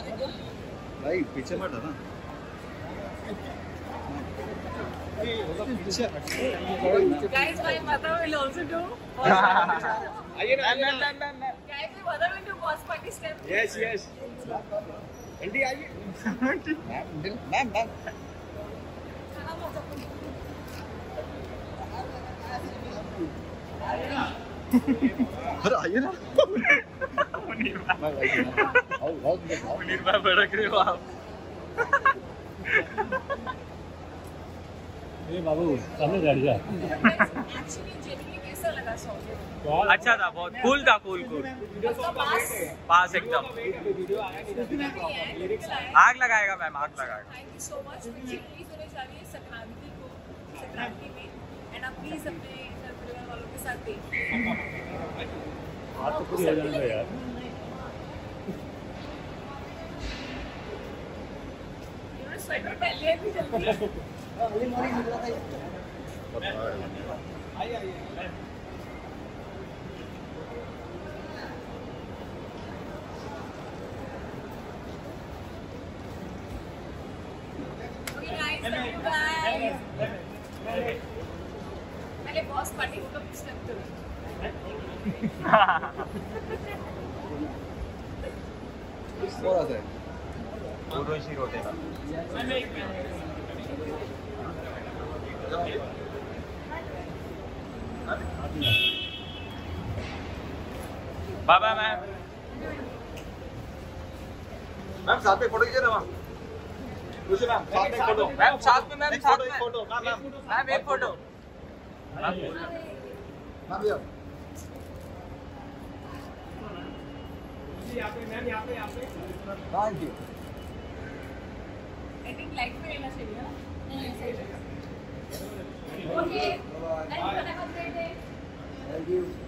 भाई पीछे मत हटना पीछे Guys, my mother will also do. आइए ना ma'am ma'am Guys, my mother will do boss party step. Yes yes aunty आइए मैम मैम मैम अरे आइए ना। मुनीर भाई मैं भाई भड़क रहे हो आप। बाबू सामने गाड़ी जा? अच्छा था बहुत कूल था कूल कूल पास एकदम. आग लगाएगा मैम आग लगाएगा। है प्लीज़ अपने वालों के साथ देखिए। यार। स्वेटर पहन लिया भी जल्दी Okay, guys, love you guys. पहले बॉस पार्टी को स्टेप करो थोड़ा सा उर्वशी रोटेगा बाबा मैम मैम साथ में फ़ोटो खींचे ना वहाँ खुशी मैम। साथ में फ़ोटो। मैम साथ में मैम साथ फ़ोटो में। एक फ़ोटो। Ma'am ma'am. मैम एक फ़ोटो। मैम भैया thank you Okay. Thank you.